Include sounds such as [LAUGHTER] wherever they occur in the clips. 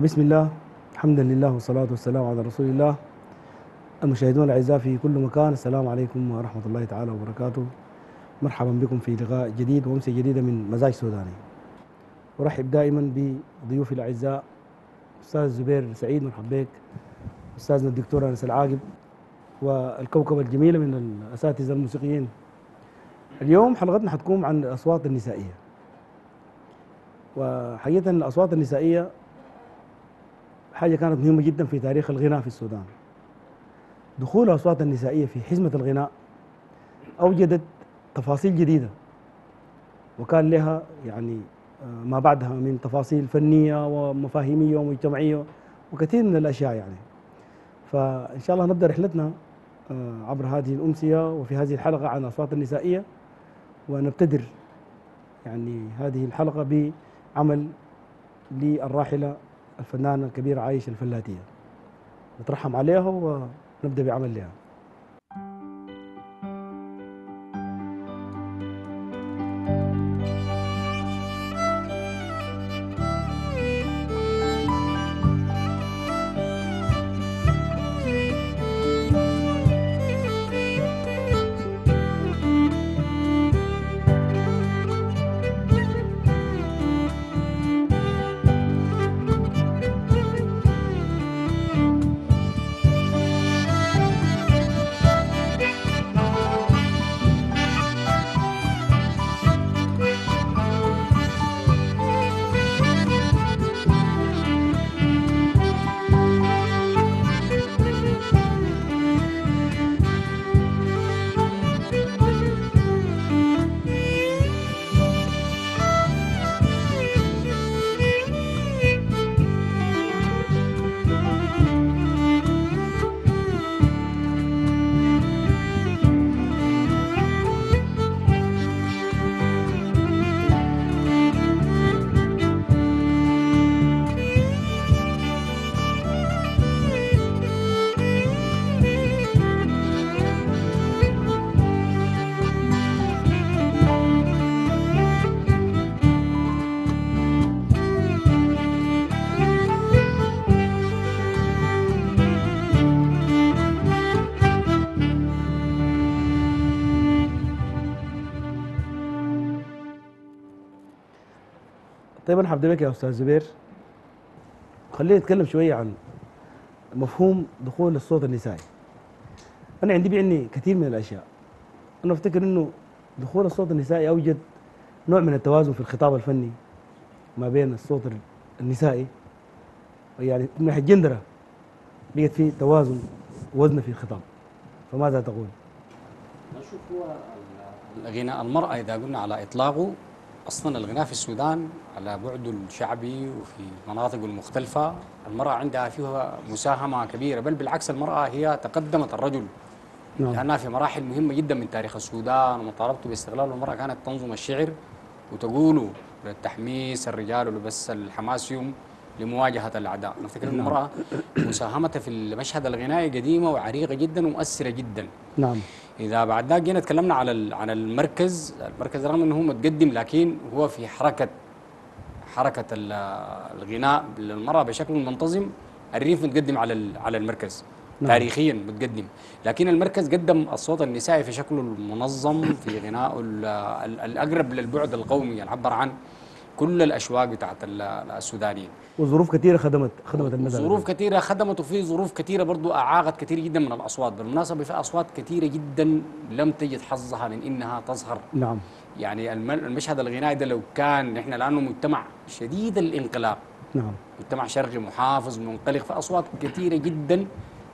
بسم الله الحمد لله والصلاة والسلام على رسول الله المشاهدون الأعزاء في كل مكان السلام عليكم ورحمة الله تعالى وبركاته. مرحبا بكم في لقاء جديد وأمسية جديدة من مزاج سوداني. أرحب دائما بضيوفي الأعزاء. أستاذ زبير سعيد مرحبا بك. أستاذنا الدكتور أنس العاقب. والكوكبة الجميلة من الأساتذة الموسيقيين. اليوم حلقتنا حتكون عن الأصوات النسائية. وحقيقة الأصوات النسائية حاجة كانت مهمة جدا في تاريخ الغناء في السودان. دخول الأصوات النسائية في حزمة الغناء أوجدت تفاصيل جديدة وكان لها يعني آه، ما بعدها من تفاصيل فنية ومفاهيمية ومجتمعية وكثير من الأشياء يعني. فإن شاء الله نبدأ رحلتنا آه، عبر هذه الأمسية وفي هذه الحلقة عن الأصوات النسائية ونبتدر يعني هذه الحلقة بعمل للراحلة الفنانة الكبيرة عايشة الفلاتية. نترحم عليها ونبدأ بعمل لها حبدا بك يا أستاذ زبير. خلينا نتكلم شوية عن مفهوم دخول الصوت النسائي. أنا عندي بعني كثير من الأشياء. أنا أفتكر إنه دخول الصوت النسائي أوجد نوع من التوازن في الخطاب الفني ما بين الصوت النسائي يعني من ناحية جندرة بقت في توازن وزن في الخطاب. فماذا تقول؟ نشوف هو الغناء المرأة إذا قلنا على إطلاقه أصلا الغناء في السودان على بعده الشعبي وفي مناطقه المختلفة. المرأة عندها فيها مساهمة كبيرة بل بالعكس المرأة هي تقدمت الرجل. نعم. لأنها في مراحل مهمة جدا من تاريخ السودان ومطالبته باستغلال المرأة كانت تنظم الشعر وتقول للتحميس الرجال ولبس الحماسيوم لمواجهة الأعداء. نفتكر أن المرأة مساهمتها في المشهد الغنائي قديمة وعريقة جدا ومؤثرة جدا. نعم. إذا بعد ذاك جينا تكلمنا على عن المركز. المركز رغم هو متقدم لكن هو في حركة حركة ال- الغناء للمرأة بشكل منتظم. الريف متقدم على على المركز. نعم. تاريخيا متقدم. لكن المركز قدم الصوت النسائي في شكله المنظم في غناء ال- ال- الأقرب للبعد القومي اللي عبر عن كل الأشواق بتاعت ال- السودانيين. وظروف كثيره خدمت خدمت المثل ظروف كثيره خدمت وفي ظروف كثيره برضو أعاقت كثير جدا من الأصوات. بالمناسبة في أصوات كثيره جدا لم تجد حظها من إنها تظهر. نعم. يعني الم- المشهد الغنائي ده لو كان نحن لأنه مجتمع شديد الانقلاب. نعم. مجتمع شرقي محافظ منقلق في اصوات كثيره جدا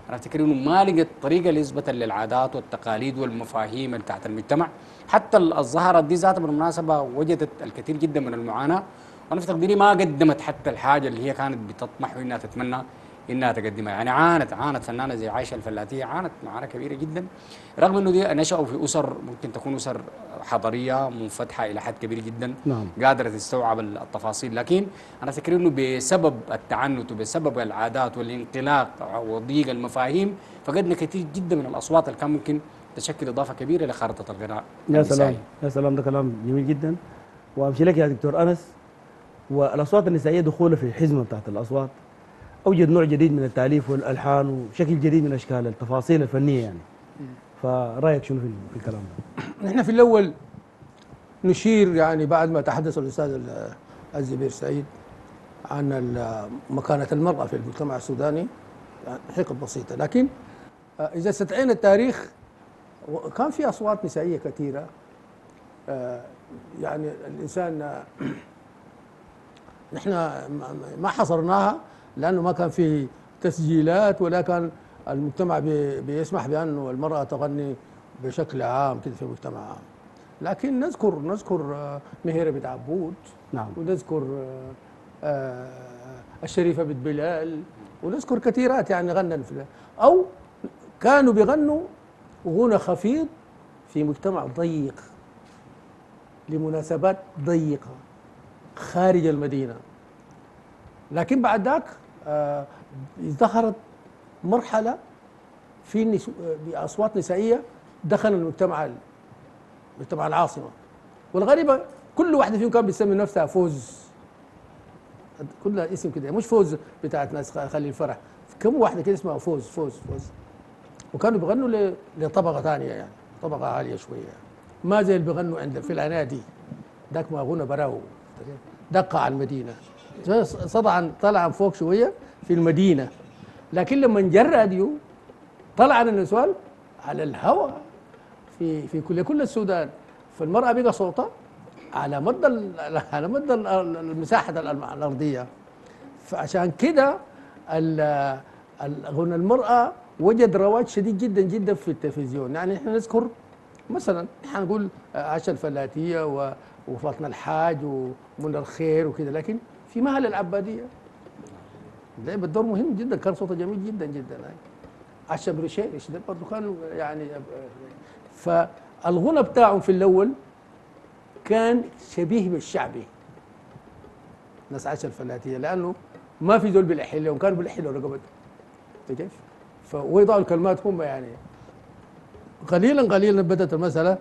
أنا أفتكر إنه ما لقت طريقة لإثبات للعادات والتقاليد والمفاهيم بتاعت المجتمع. حتى ال- الظاهرة دي ذاتها بالمناسبة وجدت الكثير جدا من المعاناة. وأنا في تقديري ما قدمت حتى الحاجة اللي هي كانت بتطمح وإنها تتمنى إنها تقدمها. يعني عانت عانت فنانة زي عائشه الفلاتيه عانت معاناة كبيرة جدا. رغم إنه دي نشأوا في أسر ممكن تكون أسر حضريه منفتحة إلى حد كبير جدا نعم. قادرة تستوعب التفاصيل. لكن أنا أفكر أنه بسبب التعنت وبسبب العادات والانقلاق وضيق المفاهيم فقدنا كثير جدا من الأصوات اللي كان ممكن تشكل إضافة كبيرة لخارطة الغناء. يا النسائي. سلام يا سلام ده كلام جميل جدا. وأمشي لك يا دكتور أنس والأصوات النسائية دخولها في الحزمه بتاعت الأصوات. أوجد نوع جديد من التأليف والألحان وشكل جديد من أشكال التفاصيل الفنية يعني. فرأيك شنو في الكلام ده؟ نحن في الأول نشير يعني بعد ما تحدث الأستاذ ال- الزبير سعيد عن مكانة المرأة في المجتمع السوداني يعني حقب بسيطة. لكن آه، إذا استدعينا التاريخ و- كان في أصوات نسائية كثيرة. آه، يعني الإنسان آه، نحن ما- حصرناها لأنه ما كان في تسجيلات ولا كان المجتمع بي- بيسمح بانه المرأة تغني بشكل عام كده في مجتمع عام. لكن نذكر نذكر آه، مهيره بنت عبود نعم. ونذكر الشريفة بنت بلال ونذكر كثيرات يعني غنى في أو كانوا بيغنوا غنى خفيض في مجتمع ضيق لمناسبات ضيقة خارج المدينة. لكن بعد ذاك آه، ظهرت مرحلة في آه، بأصوات نسائية دخل المجتمع مجتمع العاصمة. والغريبة كل واحدة فيهم كان بتسمي نفسها فوز. كلها اسم كده مش فوز بتاعت ناس خلي الفرح كم واحدة كده اسمها فوز فوز فوز. وكانوا بيغنوا لطبقة ثانية يعني طبقة عالية شوية. ما زي اللي بيغنوا عند في العنادي. ذاك ما غنى براو. دقة على المدينة. صدعا طلع فوق شوية في المدينة. لكن لما جاء الراديو طلع النسوان على الهواء في في كل كل السودان. فالمرأة بقى صوتها على مدى [LAUGHS] على مدى ال- ال- المساحة الأرض- الأرضية. فعشان كده غنى المرأة وجد رواج شديد جدا جدا في التلفزيون. يعني إحنا نذكر مثلا حنقول عشا الفلاتية و- وفاطمة الحاج ومنى الخير وكده لكن في مهل العبادية. لعبت دور مهم جدا كان صوتها جميل جدا جدا. يعني. عشا بريشيرش ده؟ برضه كان يعني فالغنى بتاعهم في الأول كان شبيه بالشعبي. ناس عشا الفلاتيه لأنه ما في زول بيلحن لهم كانوا بيلحن له رقبته كيف؟ ويضعوا الكلمات هم يعني قليلا قليلا بدأت المسألة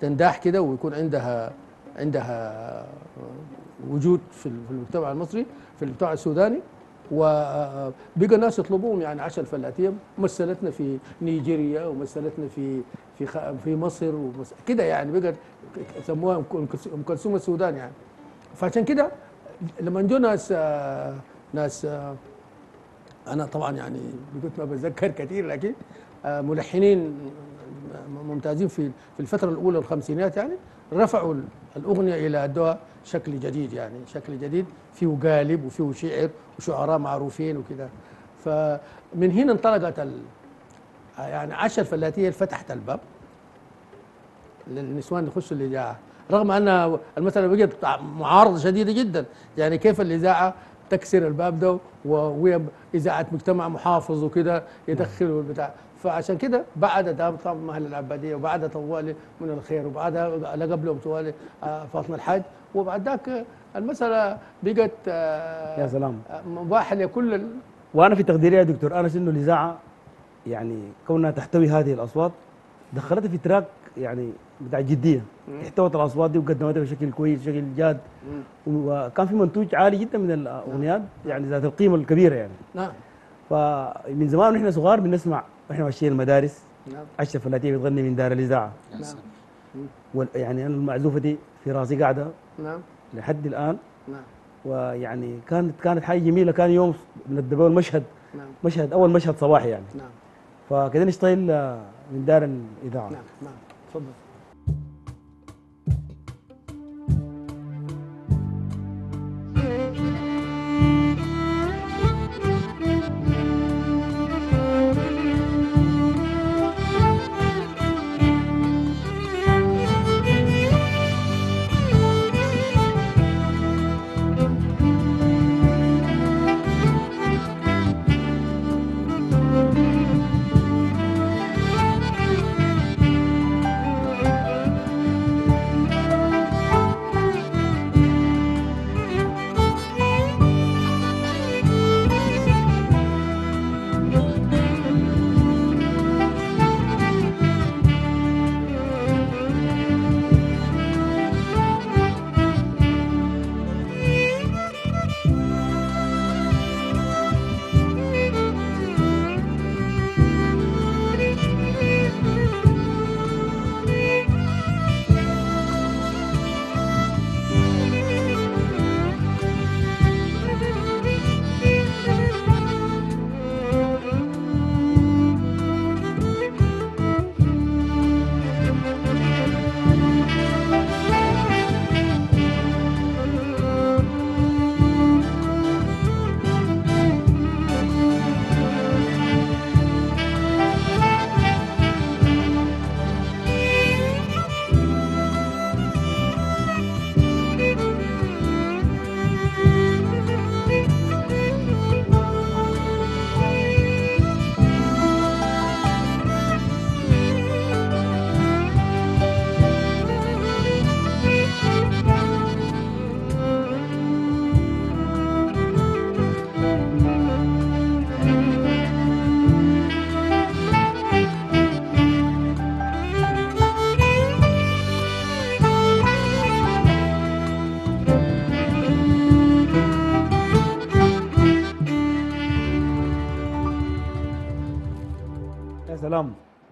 تنداح كده ويكون عندها عندها وجود في المجتمع المصري في المجتمع السوداني. وبقى الناس يطلبوهم يعني عشا الفلاتيه مثلتنا في نيجيريا ومثلتنا في في في مصر كده يعني بقت سموها ام كلثوم السودان يعني. فعشان كده لما جو ناس ناس أنا طبعا يعني قلت ما بتذكر كثير لكن آه، ملحنين ممتازين في في الفترة الأولى الخمسينات يعني رفعوا ال- الأغنية إلى ادوها شكل جديد يعني شكل جديد فيه قالب وفيه شعر وشعراء معروفين وكده فمن هنا انطلقت ال يعني عشر فلاتية اللي فتحت الباب للنسوان يخشوا الإذاعة. رغم أن المساله بقت معارضه شديدة جدا يعني كيف الإذاعة تكسر الباب ده وهي إذاعة مجتمع محافظ وكده يدخلوا البتاع. فعشان كده بعد ده طبعا مهل العبادية وبعد طوالي من الخير وبعدها لا قبلهم طوالي آه، فاطمة الحاج. وبعد ذاك المسألة بقت آه، يا سلام. مباحة لكل ال- وأنا في تقديري يا دكتور انس انه الإذاعة يعني كونها تحتوي هذه الأصوات دخلتها في تراك يعني بتاع جدية احتوت الأصوات دي وقدمتها بشكل كويس بشكل جاد. وكان في منتوج عالي جدا من الأغنيات يعني ذات القيمة الكبيرة يعني. نعم. فمن زمان ونحن صغار بنسمع وإحنا ماشيين المدارس. نعم. عشرة فلاتيه بتغني من دار الإذاعة. يا نعم. سلام. وال- يعني أنا المعزوفة دي في راسي قاعدة. نعم. لحد الآن. نعم. ويعني كانت كانت حاجة جميلة كان يوم من الدبابه المشهد نعم. مشهد أول مشهد صباحي يعني. نعم. فكده نشتغل آه، من دار الإذاعة. نعم نعم تفضل.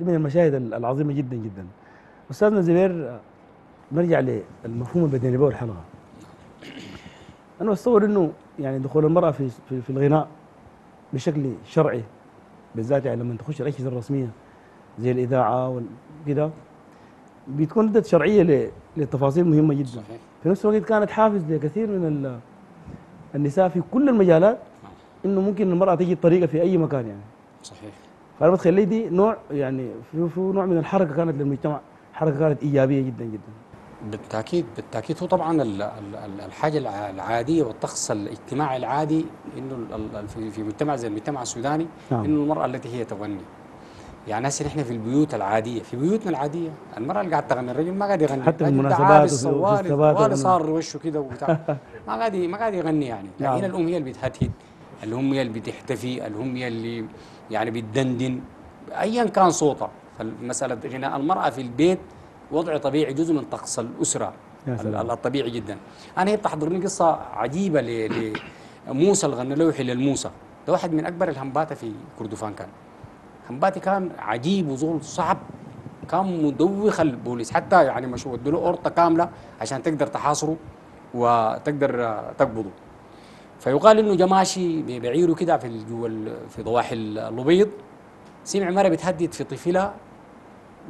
من المشاهد ال- العظيمة جدا جدا. أستاذنا زبير نرجع للمفهوم البدني بقى الحلقة أنا بتصور إنه يعني دخول المرأة في في, في الغناء بشكل شرعي بالذات يعني لما تخش الأجهزة الرسمية زي الإذاعة وكده بتكون ادت شرعية لتفاصيل مهمة جدا. صحيح. في نفس الوقت كانت حافز لكثير من ال- النساء في كل المجالات إنه ممكن المرأة تجي الطريقة في أي مكان يعني. صحيح. فأنا بتخيل دي نوع يعني في, نوع من الحركة كانت للمجتمع حركة كانت إيجابية جدا جدا. بالتأكيد بالتأكيد. هو طبعا ال- ال- ال- الحاجة الع- العادية والطقس الاجتماعي العادي إنه في- مجتمع زي المجتمع السوداني نعم. إنه المرأة التي هي تغني. يعني هسه نحن في البيوت العادية في بيوتنا العادية المرأة اللي قاعد تغني الرجل ما قاعد يغني. حتى في المناسبات وال- صار وشه كده وبتاع. [LAUGHS] ما قاعد ما قاعد يغني يعني. نعم. لكن الأم هي اللي بتهدهد الام هي اللي بتحتفي الام هي اللي يعني بتدندن. ايا كان صوتها. فمساله غناء المرأة في البيت وضع طبيعي جزء من طقس الأسرة. يا سلام. ال- الطبيعي جدا. أنا هي بتحضرني قصة عجيبة ل- لموسى الغنى لوحي للموسى. ده واحد من أكبر الهمباتة في كردفان كان. همباتي كان عجيب وزول صعب. كان مدوخ البوليس. حتى يعني مش له أورطة كاملة عشان تقدر تحاصره وتقدر تقبضه. فيقال إنه جا ماشي بعيره كده في جوا في ضواحي اللبيض سمع مرة بتهدد في طفلها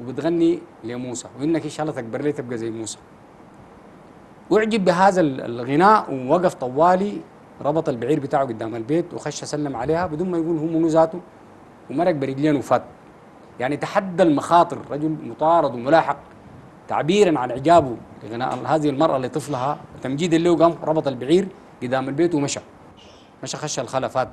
وبتغني لموسى وإنك إن شاء الله تكبر لي تبقى زي موسى. أعجب بهذا ال- الغناء ووقف طوالي ربط البعير بتاعه قدام البيت وخش سلم عليها بدون ما يقول هو منو ذاته ومرق برجلين وفات. يعني تحدى المخاطر رجل مطارد وملاحق تعبيرا عن إعجابه لغناء هذه المرأة لطفلها تمجيدا له قام ربط البعير قدام البيت ومشى مشى. خش الخلفات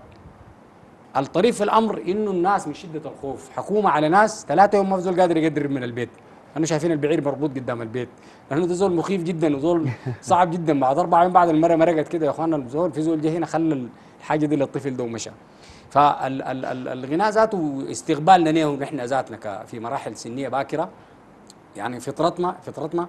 الطريف في الأمر إنه الناس من شدة الخوف. حكومة على ناس ثلاثة يوم ما في زول قادر يقدر من البيت. لأنه شايفين البعير مربوط قدام البيت. لأنه ده زول مخيف جدا وزول [LAUGHS] صعب جدا. بعد أربع يوم بعد المرة مرقت كده يا اخوانا الزول في زول جه هنا خلى الحاجة دي للطفل ده ومشى. فالغناء ذاته استقبالنا ليه نحن ذاتنا في مراحل سنية باكرة. يعني فطرتنا فطرتنا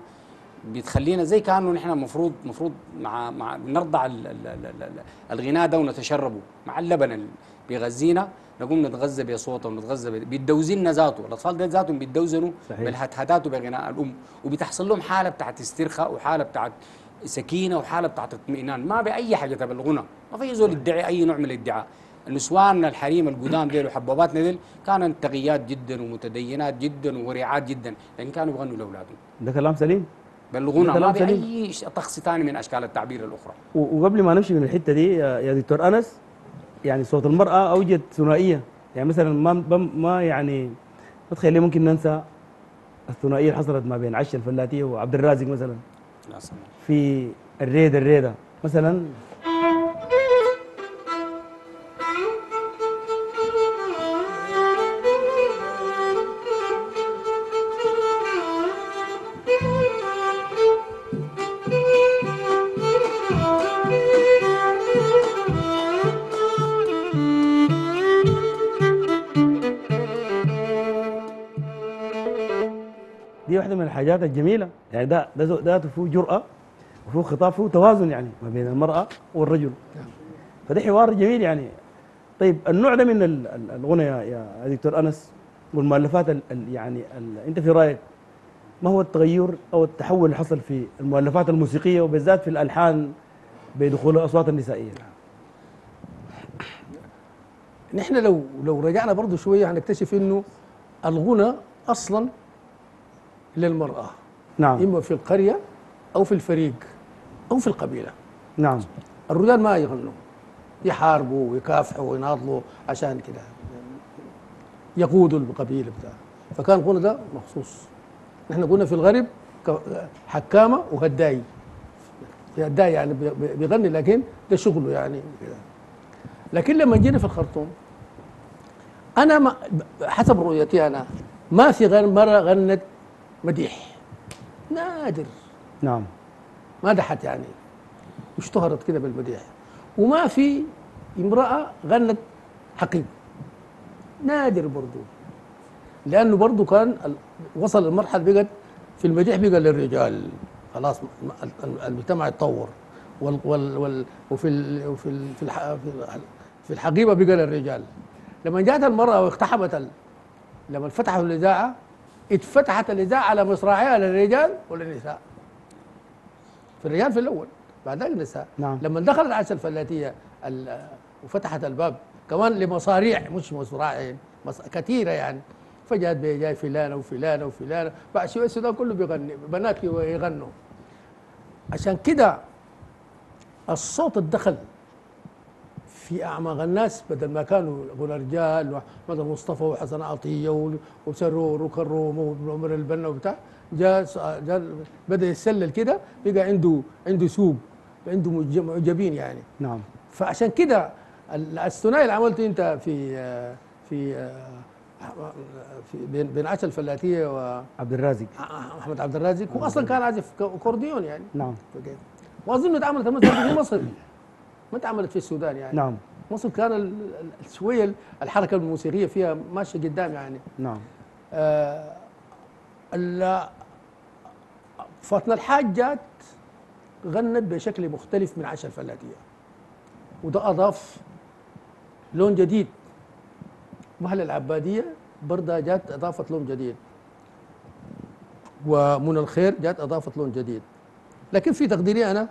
بتخلينا زي كأنه نحن المفروض المفروض مع مع نرضع ال- ال- ال- ال- الغناء ده ونتشربه. مع اللبن اللي بيغذينا نقوم نتغذى بصوته ونتغذى بيتدوزنا ذاته. الأطفال ديل ذاتهم بيتدوزنوا. بالهتهتات وبغناء الأم. وبتحصل لهم حالة بتاعت استرخاء وحالة بتاعت سكينة وحالة بتاعت اطمئنان. ما باي حاجة تبع الغنى ما في زول يدعي أي نوع من الادعاء. النسوان الحريم القدام ديل وحبوباتنا ديل كانت تقيات جدا ومتدينات جدا وورعات جدا. لأن كانوا يغنوا لأولادهم. ده كلام سليم. سليم. ش- طقس ثاني من أشكال التعبير الأخرى. و- وقبل ما نمشي من الحتة دي يا دكتور أنس يعني صوت المرأة أوجد ثنائية. يعني مثلا ما ما- يعني ما تخيل ممكن ننسى الثنائية اللي حصلت ما بين عشه الفلاتية وعبد الرازق مثلا. في الريدة الريدة. مثلا الحاجات الجميلة. يعني ده ده ده فيه جرأة وفيه خطاب فيه توازن يعني ما بين المرأة والرجل. فده حوار جميل يعني. طيب النوع ده من ال- ال- الغنى يا يا دكتور أنس والمؤلفات ال ال يعني أنت في رأيك ما هو التغير أو التحول اللي حصل في المؤلفات الموسيقية وبالذات في الألحان بدخول الأصوات النسائية؟ نحن لو لو رجعنا برضه شوية هنكتشف إنه الغنى أصلا للمرأة نعم. إما في القرية أو في الفريق أو في القبيلة. نعم. الرجال ما يغنوا يحاربوا ويكافحوا ويناضلوا عشان كده. يقودوا القبيلة بتاعه فكان الغنى ده مخصوص. نحن قلنا في الغرب حكامة وهداي هداي يعني بي- بي- بيغني لكن ده شغله يعني كده. لكن لما جينا في الخرطوم أنا ما حسب رؤيتي أنا ما في غير مرة غنت مديح. نادر. نعم. مدحت يعني؟ واشتهرت كده بالمديح. وما في امرأة غنت حقيب. نادر برضو. لأنه برضو كان وصل المرحلة بقت في المديح بقى للرجال. خلاص المجتمع اتطور وال وال وال وفي ال وفي ال في, الح في ال- في الحقيبة بقى للرجال. لما جاءت المرأة واقتحمت لما فتحوا الإذاعة اتفتحت الاذاعه على مصراعيها للرجال وللنساء في الرجال في الأول بعد ذلك النساء. نعم. لما دخلت عائشه الفلاتيه ال- وفتحت الباب كمان لمصاريع مش مصراعين مص... كثيرة يعني. فجأت جاي فلانة وفلانة وفلانة. بعد شوية السودان كله بيغني بنات يغنوا. عشان كده الصوت الدخل في أعماق الناس بدل ما كانوا غنى رجال ومدى مصطفى وحسن عطية و- وسرور وكروم وابن عمر البنا وبتاع جاء جاء بدأ يتسلل كده بقى عنده عنده سوق عنده معجبين يعني. نعم. فعشان كده ال- الثنائي اللي عملته أنت في في في بين بين عشا الفلاتيه عبد الرازق. واحمد عبد الرازق هو أصلا كان عازف كورديون يعني. نعم؟ وأظن اتعملت مثلا في مصر. ما اتعملت في السودان يعني. نعم. مصر كان شوية الحركة الموسيقية فيها ماشية قدام يعني. نعم. آه فاطمة الحاج جات غنت بشكل مختلف من عشا الفلاتيه وده أضاف لون جديد. مهل العبادية برضها جات أضافت لون جديد. ومنى الخير جات أضافت لون جديد. لكن في تقديري أنا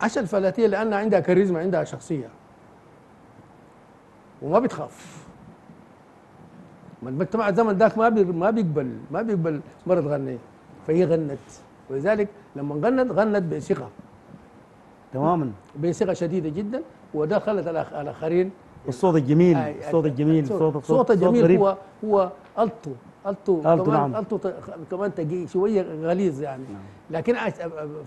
عشا الفلاتية لانها عندها كاريزما عندها شخصية. وما بتخاف. ما المجتمع الزمن ذاك ما ما بيقبل ما بيقبل مرة تغني. فهي غنت. ولذلك لما غنت غنت بثقة. تماما. بثقة شديدة جدا. وده خلت الآخ- الآخرين الصوت الجميل الصوت الجميل صوت, صوت صوت الجميل. هو هو ألتو ألتو ألتو كمان نعم. ألتو كمان تقي شوية غليظ يعني. لكن عايز-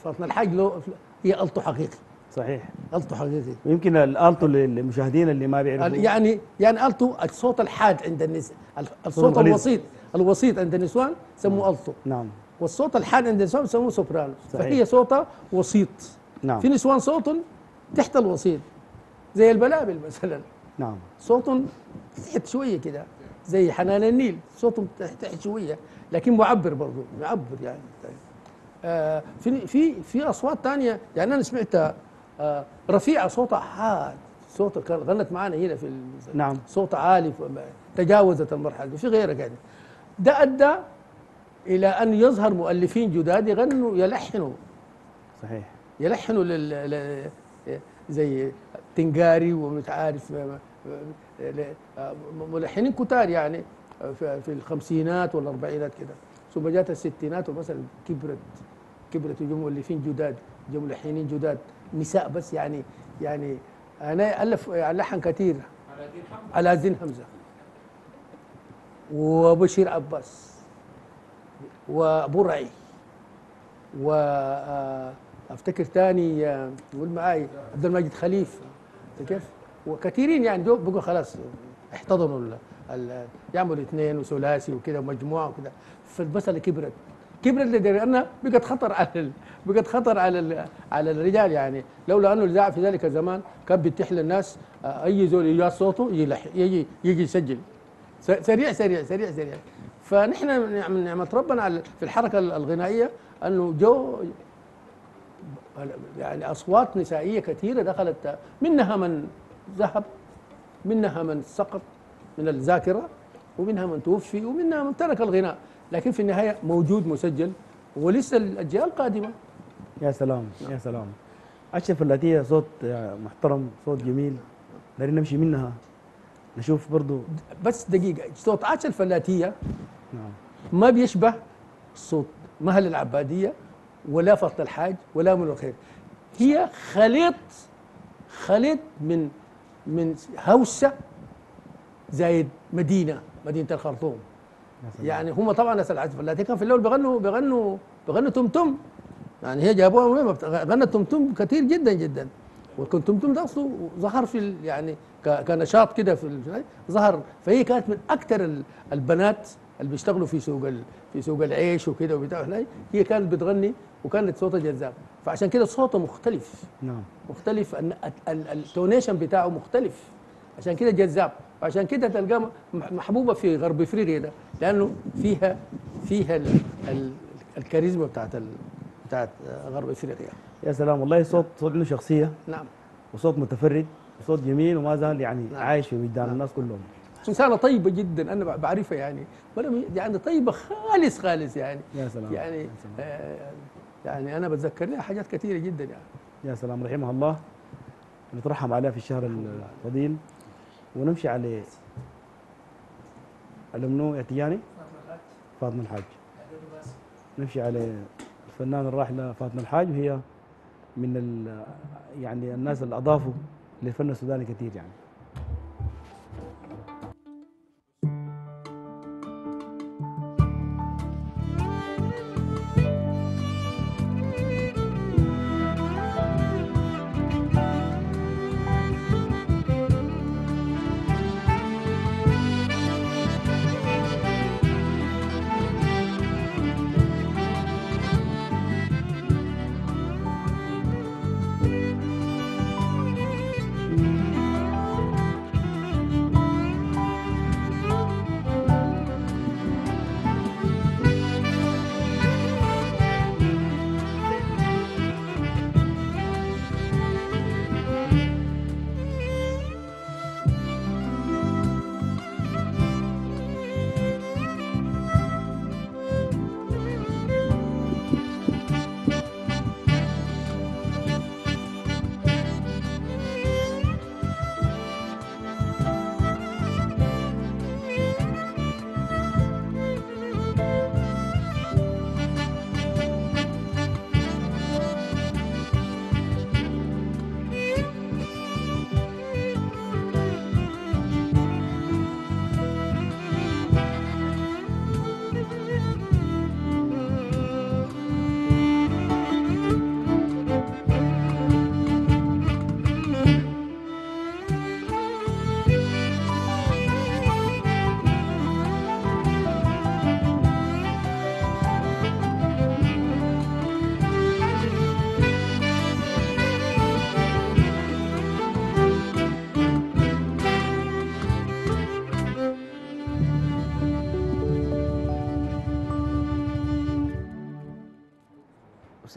فاطمه الحاج له هي ألتو حقيقي. صحيح. ألتو حقيقي. ويمكن الألتو للمشاهدين اللي ما بيعرفوا. يعني يعني ألتو الصوت الحاد عند النساء الصوت. الوسيط الوسيط عند النسوان سموه ألتو. نعم. والصوت الحاد عند النسوان بيسموه سوبرانو. فهي صوتها وسيط. نعم. في نسوان صوت تحت الوسيط زي البلابل مثلا. نعم. صوت تحت شوية كده. زي حنان النيل. صوت تحت شوية لكن معبر برضه معبر يعني. آه في في في أصوات ثانية يعني أنا سمعت آه رفيعه صوتها حاد صوتها كان غنت معانا هنا في نعم. صوت عالي تجاوزت المرحلة دي في غيرها يعني. ده أدى إلى أن يظهر مؤلفين جداد يغنوا يلحنوا. صحيح. يلحنوا لل زي تنقاري ومش عارف ملحنين كتار يعني في في الخمسينات والأربعينات كده. ثم جات الستينات ومثلا كبرت كبرت وجو مؤلفين جداد جو ملحنين جداد نساء بس يعني يعني أنا الف لحن كثير على دين حمزة. وبشير عباس وبرعي و آه، أفتكر تاني آه، قول معاي عبد المجيد خليف. أنت كيف؟ وكثيرين يعني دول بقوا خلاص احتضنوا ال يعملوا اثنين وثلاثي وكده ومجموعة وكده فالمساله كبرت كبرت لدرجه بقت خطر على. بقت خطر على. على الرجال يعني لولا أنه الاذاعه في ذلك الزمان كان بيتيح للناس آه، أي زول يجي صوته يجي يجي يسجل سريع سريع سريع سريع فنحن من نعمة ربنا على في الحركة الغنائية أنه جو يعني أصوات نسائية كثيرة دخلت منها من ذهب منها من سقط من الذاكرة ومنها من توفي ومنها من ترك الغناء. لكن في النهاية موجود مسجل ولسه الأجيال قادمه يا سلام يا سلام. عشا الفلاتية صوت محترم صوت جميل. دارين نمشي منها. نشوف برضو. بس دقيقة صوت عاشا الفلاتيه نعم. ما بيشبه صوت مهل العبادية ولا فضل الحاج ولا من الخير. هي خليط خليط من من هوسة زايد مدينة مدينة الخرطوم. يعني هم طبعا ناس العزف التي كان في الأول بيغنوا بيغنوا بيغنوا تمتم. يعني هي جابوها غنت تمتم كثير جدا جدا. وكان تمتم ده أصله ظهر في يعني كنشاط كده في ظهر. فهي كانت من أكثر ال- البنات اللي بيشتغلوا في سوق في سوق العيش وكده وبتاع. هي كانت بتغني وكانت صوتها جذاب. فعشان كده صوتها مختلف. نعم. مختلف ال- ال- التونيشن بتاعه مختلف. عشان كده جذاب. وعشان كده تلقاها مح- محبوبة في غرب افريقيا ده لأنه فيها فيها ال ال الكاريزما بتاعت ال بتاعت غرب افريقيا يا سلام والله صوت صوت له شخصية. نعم. وصوت متفرد. وصوت جميل وما زال يعني نعم. عايش في وجدان نعم. الناس كلهم. إنسانة طيبة جدا أنا بعرفها يعني. ولا يعني طيبة خالص خالص يعني. يا سلام يعني يا سلام, آه يعني أنا بتذكر لها حاجات كثيره جدا يعني. يا سلام رحمها الله. نترحم عليها في الشهر الفضيل. ونمشي على على منو يا تياني؟ فاطمة الحاج. نمشي على الفنانه الراحله فاطمه الحاج وهي من يعني الناس اللي أضافوا للفن السوداني كثير يعني.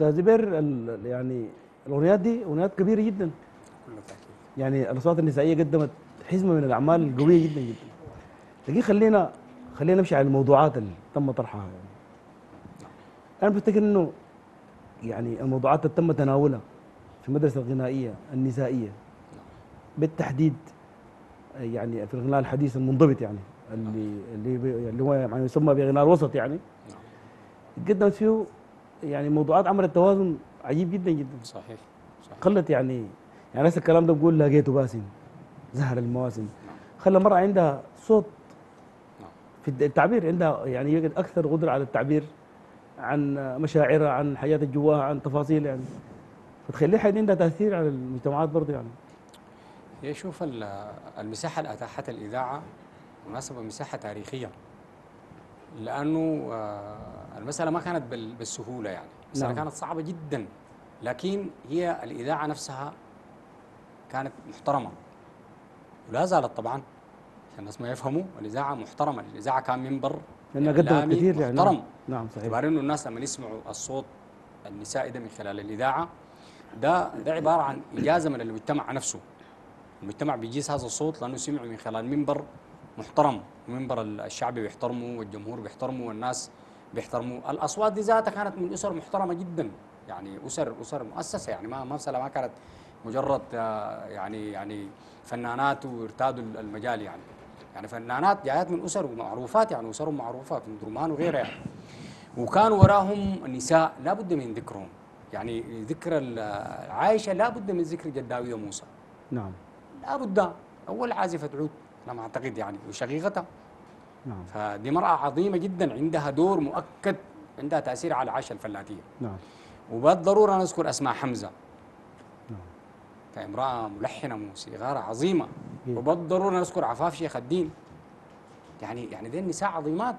أستاذ زبير يعني الاغنيات دي اغنيات كبيرة جدا. كل تاكيد يعني الأصوات النسائية قدمت حزمة من الأعمال القويه جدا جدا. لكن خلينا خلينا نمشي على الموضوعات اللي تم طرحها. يعني أنا بفتكر إنه يعني الموضوعات اللي تم تناولها في المدرسة الغنائية النسائية بالتحديد يعني في الغناء الحديث المنضبط يعني اللي اللي اللي هو يعني يسمى بغناء الوسط يعني قدمت فيه يعني موضوعات عملت توازن عجيب جدا جدا. صحيح صحيح. خلت يعني يعني نفس الكلام ده بقول لقيته باسم زهر المواسم. خلى مرة عندها صوت نعم. في التعبير عندها يعني يجد أكثر قدرة على التعبير عن مشاعرها عن حياة جواها عن تفاصيل يعني. فتخلي حد عندها تأثير على المجتمعات برضه يعني. هي شوف ال- المساحة اللي أتاحتها الإذاعة مناسبة مساحة تاريخية. لأنه آه، المسألة ما كانت بال- بالسهولة يعني. المسألة نعم. كانت صعبة جدا. لكن هي الإذاعة نفسها كانت محترمة. ولا زالت طبعا. عشان الناس ما يفهموا الإذاعة محترمة. الإذاعة كان منبر لأنها قدمت كثير يعني. محترم. نعم, صحيح. باعتبار إنه الناس لما يسمعوا الصوت النسائي ده من خلال الإذاعة ده ده عبارة عن إجازة من المجتمع نفسه. المجتمع بيجيز هذا الصوت لأنه سمعوا من خلال منبر محترم. منبر الشعب بيحترمه والجمهور بيحترمه والناس بيحترموا الأصوات دي ذاتها كانت من أسر محترمة جدا. يعني أسر أسر مؤسسة. يعني ما مسألة ما كانت مجرد آه، يعني يعني فنانات وارتادوا المجال يعني. يعني فنانات جايات من أسر ومعروفات. يعني اسرهم معروفة في درمان وغيرها يعني. وكان وراهم نساء لا بد من ذكرهم. يعني ذكر عائشه لا بد من ذكر جداوية موسى. نعم. لا بد. أول عازفة عود أنا ما أعتقد يعني وشقيقتها. نعم. فدي امراه عظيمة جدا عندها دور مؤكد عندها تأثير على العائشه الفلاتيه نعم. وبالضرورة نذكر أسماء حمزة. نعم. كامرأة ملحنة موسيقاره عظيمة. إيه. وبالضرورة نذكر عفاف شيخ الدين. يعني يعني دي النساء عظيمات.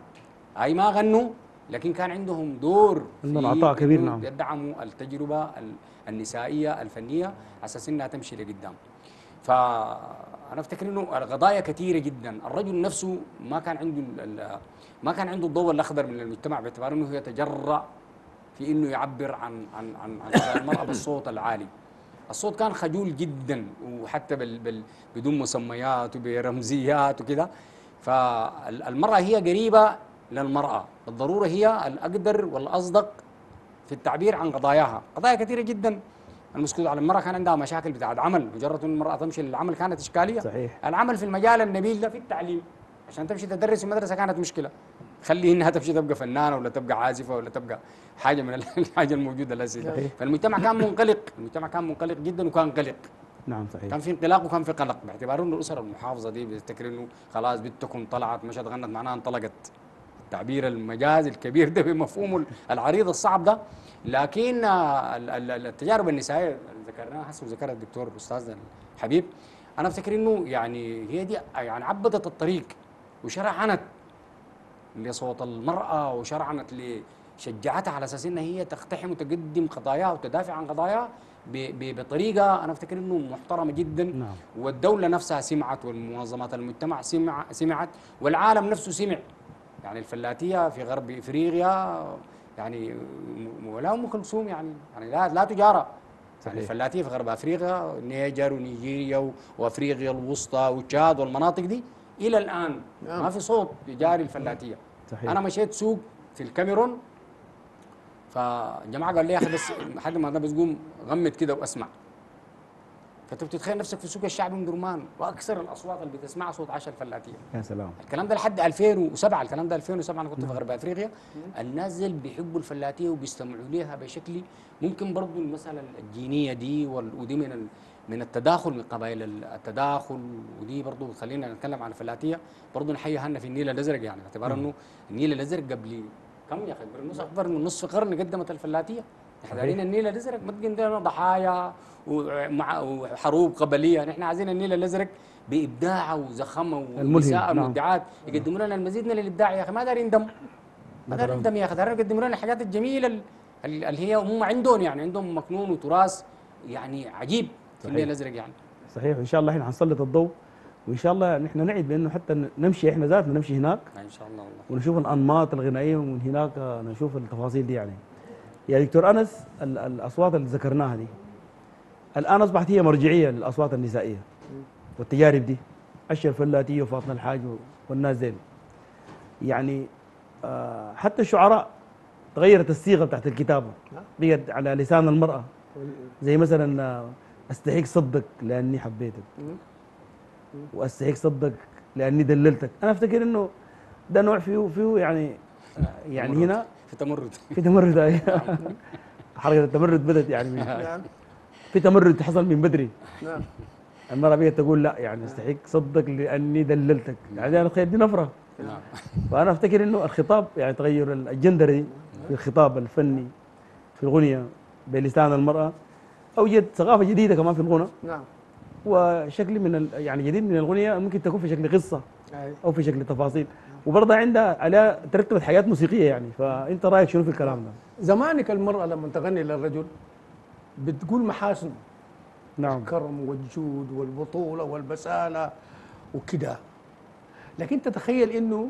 أي ما غنوا لكن كان عندهم دور عندهم عطاء كبير، نعم. يدعموا التجربة ال- النسائية الفنية على أساس إنها تمشي لقدام. فانا أفتكر إنه القضايا كثيرة جدا. الرجل نفسه ما كان عنده ما كان عنده الضوء الأخضر من المجتمع باعتبار إنه يتجرأ في إنه يعبر عن عن عن, عن المرأة بالصوت العالي. الصوت كان خجول جدا وحتى بال بال بدون مسميات وبرمزيات وكده فالمرأة هي قريبة للمرأة. بالضرورة هي الأقدر والأصدق في التعبير عن قضاياها. قضايا كثيرة جدا. المسكوت على المرأة كان عندها مشاكل بتاعت عمل مجرد أن المرأة تمشي للعمل كانت إشكالية. صحيح. العمل في المجال النبيل ده في التعليم. عشان تمشي تدرس في المدرسة كانت مشكلة. خلي إنها تمشي تبقى فنانة ولا تبقى عازفة ولا تبقى حاجة من [LAUGHS] الحاجة الموجودة الأساسية. فالمجتمع كان منقلق. المجتمع كان منقلق جدا وكان قلق. نعم صحيح. كان في انقلاق وكان في قلق. باعتبار إنه الاسر المحافظة دي بتفتكر إنه خلاص بنتكم طلعت مشت غنت معناها انطلقت. التعبير المجازي الكبير ده بمفهومه العريض الصعب ده. لكن ال- ال- ال- التجارب النسائية اللي ذكرناها هسه وذكرها الدكتور الأستاذ الحبيب أنا افتكر إنه يعني هي دي يعني عبدت الطريق وشرعنت لصوت المرأة وشرعنت ل شجعتها على أساس انها هي تقتحم وتقدم قضاياها وتدافع عن قضاياها بطريقة أنا افتكر إنه محترمة جدا. نعم. والدولة نفسها سمعت والمنظمات المجتمع سمع سمعت والعالم نفسه سمع. يعني الفلاتية في غرب إفريقيا يعني ولا أم كلثوم يعني يعني لا لا تجارى يعني صحيح. الفلاتية في غرب إفريقيا نيجر ونيجيريا و- وإفريقيا الوسطى وتشاد والمناطق دي إلى الآن نعم. ما في صوت يجاري الفلاتية صحيح. أنا مشيت سوق في الكاميرون فالجماعه قال لي يا أخي بس لحد ما أنا بس قوم غمد كده واسمع فأنت بتتخيل نفسك في سوق الشعب من درمان وأكثر الأصوات اللي بتسمعها صوت عشر فلاتيه يا سلام. الكلام ده لحد 2007 الكلام ده 2007 أنا كنت في غرب أفريقيا. اللي بيحبوا الفلاتيه وبيستمعوا ليها بشكل ممكن برضو المساله الجينية دي ودي من من التداخل من قبائل ال- التداخل ودي برضو بتخلينا نتكلم عن الفلاتيه برضو نحيي هنا في النيل الأزرق يعني باعتبار إنه النيل الأزرق قبل كم يا أخي؟ نص أكبر من نصف قرن قدمت الفلاتيه إحنا النيل الأزرق ما عندنا ضحايا ومع وحروب قبلية. نحن عايزين النيل الأزرق بابداعه وزخمه ونساء نعم. وابداعات يقدموا لنا المزيد من الإبداع يا أخي. ما دارين دم. ما دارين دم يا أخي. دارين يقدموا لنا الحاجات الجميلة ال- ال- اللي هي هم عندهم يعني. عندهم مكنون وتراث يعني عجيب في. النيل الأزرق يعني. صحيح. وان شاء الله إحنا حنسلط الضوء. وإن شاء الله نحن نعد بأنه حتى نمشي إحنا ذاتنا نمشي هناك. إن شاء الله والله. ونشوف الأنماط الغنائية ومن هناك نشوف التفاصيل دي يعني. يا دكتور أنس ال- الأصوات اللي ذكرناها دي. الآن أصبحت هي مرجعية للأصوات النسائية. والتجارب دي اشرف فلاتي وفاطمه الحاج والناس ديل. يعني آه حتى الشعراء تغيرت الصيغة بتاعت الكتابة. بقت على لسان المرأة. زي مثلا آه، أستحيك صدق لأني حبيتك. وأستحيك صدق لأني دللتك. أنا أفتكر إنه ده نوع فيه فيه يعني يعني تمرد. هنا في تمرد. في تمرد أيوة. حركة التمرد بدت يعني من نعم. في تمرد حصل من بدري. نعم. المرأة بقت تقول لا يعني استحيك صدق لأني دللتك. يعني أنا تخيل دي نفرة. نعم. فأنا أفتكر إنه الخطاب يعني تغير الجندري في الخطاب الفني في الغنية بلسان المرأة اوجد ثقافة جديدة كمان في الغنى. نعم. وشكل من ال- يعني جديد من الغنية ممكن تكون في شكل قصة أي. أو في شكل تفاصيل. وبرضه عندها عليها ترتبت حاجات موسيقية يعني. فأنت رأيك شنو في الكلام ده؟ زمانك المرأة لما تغني للرجل؟ بتقول محاسن. نعم. الكرم والجود والبطولة والبسالة وكده. لكن تتخيل إنه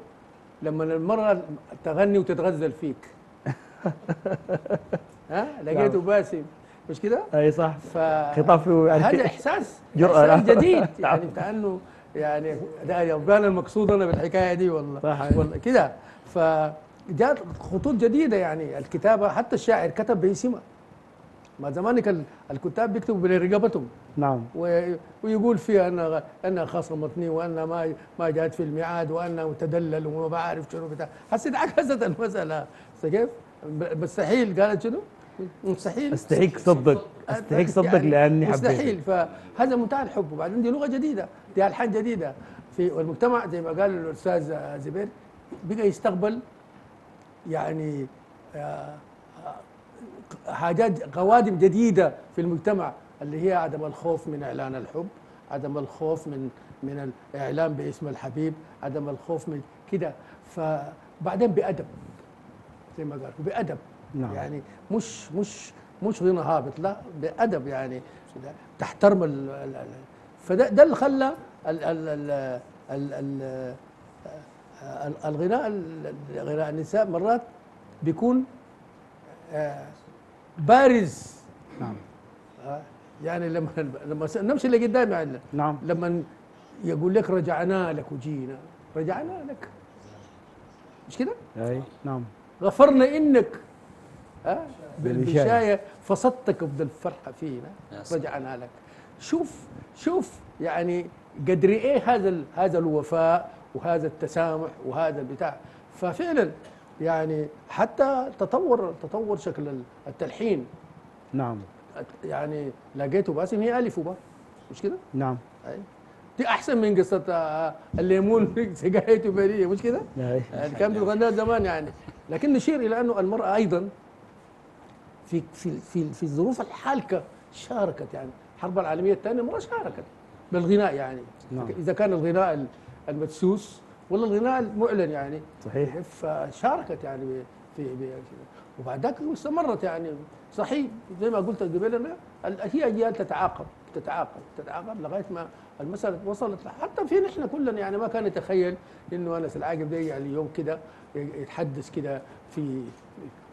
لما المرأة تغني وتتغزل فيك. [LAUGHS] ها؟ لقيته باسم. مش كده؟ أي صح. ف خطاب يعني هذا إحساس جرأة. إحساس جديد. [LAUGHS] يعني كأنه يعني ده يبان المقصود أنا بالحكاية دي والله. صح. والله كده. فجات خطوط جديدة يعني. الكتابة حتى الشاعر كتب باسمه. ما زمانك ال- الكتاب بيكتبوا برقبتهم. نعم. ويقول فيها انها انها خصمتني وانها ما ما جات في الميعاد وانها متدلل وما بعرف شنو بتاع. حسيت عكست المسألة. كيف؟ مستحيل قالت شنو؟ مستحيل. أستحيك صدق. أستحيك صدق يعني لاني مستحيل. حبيتك فهذا منتهى الحب وبعدين دي لغة جديدة. دي ألحان جديدة. في والمجتمع زي ما قال الأستاذ زبير بقى يستقبل يعني آه، حاجات قوادم جديده في المجتمع اللي هي عدم الخوف من اعلان الحب عدم الخوف من من الاعلان باسم الحبيب عدم الخوف من كده فبعدين بادب زي ما قال بادب نعم. يعني مش مش مش غنى هابط لا بادب يعني تحترم ال ال ال فده ده اللي خلى ال ال ال ال ال ال- الغناء ال- غناء النساء مرات بيكون آه، بارز نعم. آه، يعني لما [LAUGHS] لما نمشي اللي قدام يعني نعم. لما يقول لك رجعنا لك وجينا. رجعنا لك. مش كده؟ أي نعم. غفرنا إنك. ها بالمشاية. بالمشاية فصدتك بدل الفرحة فينا. رجعنا لك. شوف شوف يعني قدر إيه هذا هذا الوفاء وهذا التسامح وهذا البتاع. ففعلا يعني حتى تطور تطور شكل ال- التلحين. نعم. يعني لقيته باسم هي الف وباء مش كده؟ نعم. أي. دي أحسن من قصة آه، الليمون سقايته بريه مش كده؟ يعني كان بيغنى زمان يعني. لكن نشير إلى أنه المرأة أيضا في في في في الظروف الحالكة شاركت يعني. الحرب العالمية الثانية المراه شاركت بالغناء يعني. نعم. إذا كان الغناء ال- المدسوس ولا الغناء المعلن يعني. صحيح. فشاركت يعني في وبعد ذاك استمرت يعني. صحيح زي ما قلت قبل أنا هي أجيال تتعاقب تتعاقب تتعاقب لغاية ما المسألة وصلت. حتى في نحن كلنا يعني ما كان يتخيل إنه أنس العاقب ده يعني اليوم كده يتحدث كده في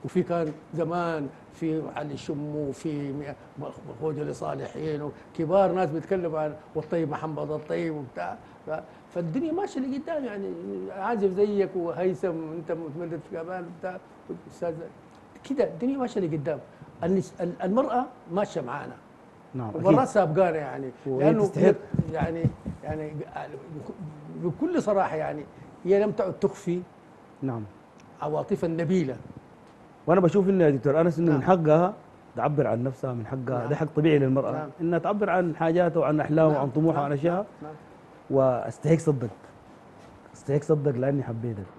وفي كان زمان في علي شمو وفي خوجة لصالحين وكبار ناس بيتكلموا عن والطيب محمد الطيب وبتاع. فالدنيا ماشية لقدام يعني عازف زيك وهيثم انت متمدد في كمان بتاع أستاذ كده الدنيا ماشية لقدام المرأة ماشية معانا نعم ومرات أكيد. سابقانا يعني لأنه تستحق. يعني يعني بكل صراحة يعني هي لم تعد تخفي نعم عواطفها النبيله وأنا بشوف انه يا دكتور أنس إنه نعم. من حقها تعبر عن نفسها من حقها نعم. ده حق طبيعي للمرأة نعم. إنها تعبر عن حاجاتها وعن أحلامها نعم. وعن طموحها نعم. وعن أشياءها نعم. واستحق صدق. استحق صدق لأني حبيتك.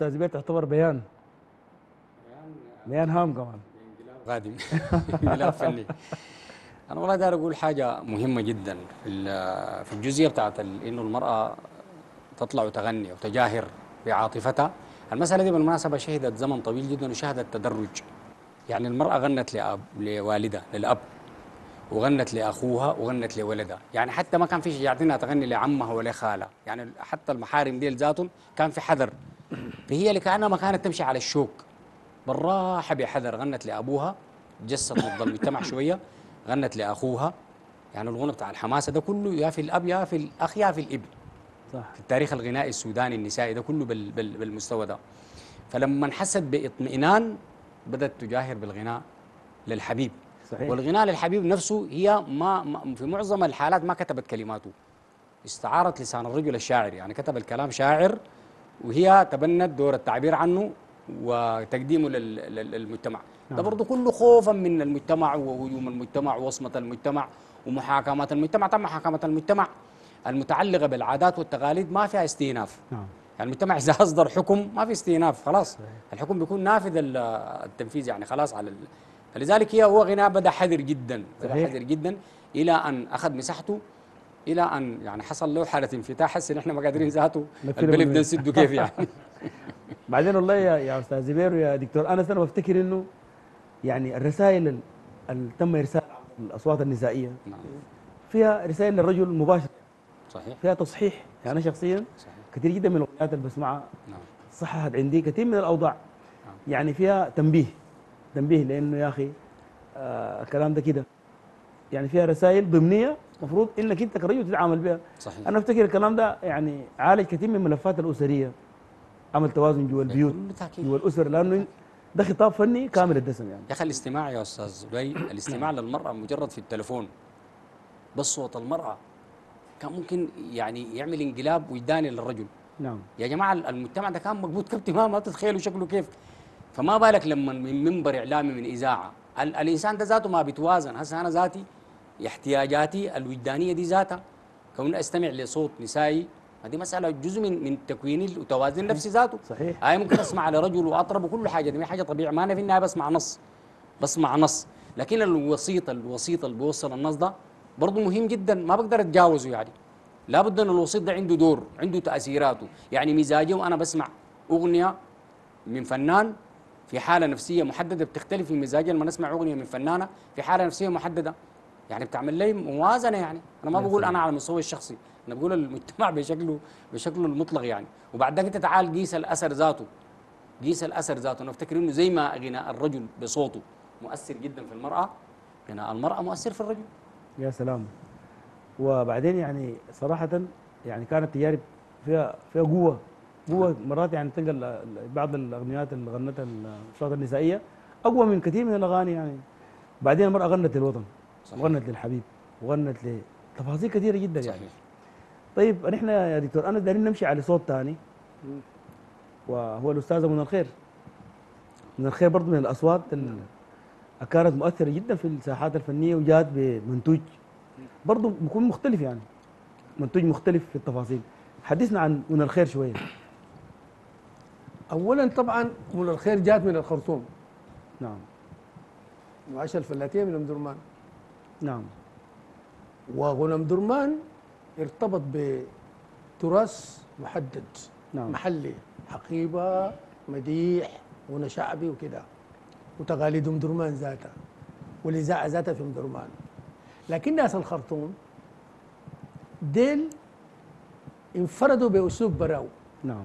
أستاذ تعتبر بيان. بيان هام كمان. قادم. انقلاب فني. أنا والله داير أقول حاجة مهمة جدا. في في الجزئية بتاعت إنه المرأة تطلع وتغني وتجاهر بعاطفتها المسألة دي بالمناسبة شهدت زمن طويل جدا وشهدت تدرج. يعني المرأة غنت لأب لوالدها للأب وغنت لأخوها وغنت لولدها. يعني حتى ما كان في شجاعه انها تغني لعمها ولا خالها يعني حتى المحارم ديل ذاتهم كان في حذر. فهي اللي كأنها ما كانت تمشي على الشوك. بالراحه بحذر غنت لأبوها جست ضد المجتمع شوية غنت لأخوها. يعني الغنى بتاع الحماسة ده كله يا في الأب يا في الأخ يا في الابن. صح. في التاريخ الغنائي السوداني النسائي ده كله بال بال بالمستوى ده. فلما حست باطمئنان بدأت تجاهر بالغناء للحبيب. صحيح. والغناء للحبيب نفسه هي ما, ما في معظم الحالات ما كتبت كلماته. استعارت لسان الرجل الشاعر. يعني كتب الكلام شاعر وهي تبنت دور التعبير عنه وتقديمه لل- لل- للمجتمع ده نعم. برضه كله خوفا من المجتمع وهجوم المجتمع ووصمة المجتمع ومحاكمة المجتمع طبعا محاكمة المجتمع المتعلقة بالعادات والتقاليد ما فيها استئناف نعم يعني المجتمع إذا أصدر حكم ما في استئناف خلاص الحكم بيكون نافذ ال- التنفيذ يعني خلاص على. فلذلك هي هو غناء بدأ حذر جدا بدأ. حذر جدا إلى أن أخذ مساحته إلى أن يعني حصل له حالة انفتاح هسه نحن ما قادرين ذاته. نقفل البلد ده نسده كيف يعني؟ [LAUGHS] [LAUGHS] بعدين والله يا يا أستاذ زبير ويا دكتور انس أنا بفتكر إنه يعني الرسائل ال- اللي تم ارسالها الأصوات النسائية. نعم. فيها رسائل للرجل مباشرة. صحيح. فيها تصحيح. يعني أنا شخصيا صحيح. كثير جدا من الاغنيات اللي بسمعها نعم. صححت عندي كثير من الأوضاع. يعني فيها تنبيه. تنبيه لأنه يا أخي آه الكلام ده كده. يعني فيها رسائل ضمنية المفروض إنك أنت كرجل تتعامل بها. صحيح. أنا أفتكر الكلام ده يعني عالج كثير من الملفات الأسرية. عمل توازن جوا البيوت بكل تاكيد جوا الأسر لأنه ده خطاب فني كامل الدسم يعني. يا أخي الاستماع يا أستاذ زبي [COUGHS] الاستماع للمرأة مجرد في التلفون. بس صوت المرأة كان ممكن يعني يعمل انقلاب وجداني للرجل. نعم. يا جماعة المجتمع ده كان مقبوض كبتي ما ما تتخيلوا شكله كيف. فما بالك لما من منبر إعلامي من إذاعة ال الإنسان ده ذاته ما بيتوازن. هسه أنا ذاتي احتياجاتي الوجدانية دي ذاتها. كون أستمع لصوت نسائي هذه مسألة جزء من من تكويني وتوازن نفسي ذاته. صحيح. هاي ممكن أسمع لرجل واطرب وكل حاجة دي حاجة طبيعية ما أنا في النهاية بسمع نص. بسمع نص. لكن الوسيط الوسيط اللي بيوصل النص ده برضه مهم جدا ما بقدر أتجاوزه يعني. لابد إن الوسيط ده عنده دور عنده تأثيراته. يعني مزاجي وأنا بسمع أغنية من فنان في حالة نفسية محددة بتختلف من مزاجي لما نسمع أغنية من فنانة في حالة نفسية محددة. يعني بتعمل لي موازنة يعني. أنا ما بقول. أنا على المستوى الشخصي أنا بقول المجتمع [LAUGHS] بشكله بشكله المطلق يعني. وبعد ذلك انت تعال قيس الأثر ذاته. قيس الأثر ذاته. أنا أفتكر إنه زي ما غناء الرجل بصوته مؤثر جدا في المرأة غناء المرأة مؤثر في الرجل. يا سلام. وبعدين يعني صراحة يعني كانت تجارب فيها فيها قوة. قوة مرات يعني تلقى بعض الأغنيات اللي غنتها الأصوات النسائية أقوى من كثير من الأغاني يعني. بعدين المرأة غنت للوطن صحيح. وغنت للحبيب وغنت لتفاصيل كثيرة جدا يعني. صحيح. طيب نحن يا دكتور أنا دارين نمشي على صوت ثاني وهو الأستاذة منى الخير. منى الخير برضه من الأصوات اللي كانت مؤثرة جدا في الساحات الفنية وجات بمنتوج برضه بيكون مختلف يعني. منتوج مختلف في التفاصيل. حدثنا عن منى الخير شوية. اولا طبعا منى الخير جات من الخرطوم. نعم. وعاش الفلاتيه من أم درمان. نعم. وغنى ام درمان ارتبط بتراث محدد نعم. محلي حقيبة مديح غنى شعبي وكده. وتقاليد ام درمان ذاتها والإذاعة ذاتها في ام درمان لكن ناس الخرطوم ديل انفردوا بأسلوب براو. نعم.